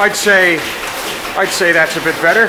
I'd say, I'd say that's a bit better.